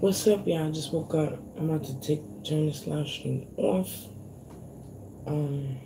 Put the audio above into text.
What's up, y'all? I just woke up. I'm about to take turn this live stream off. Um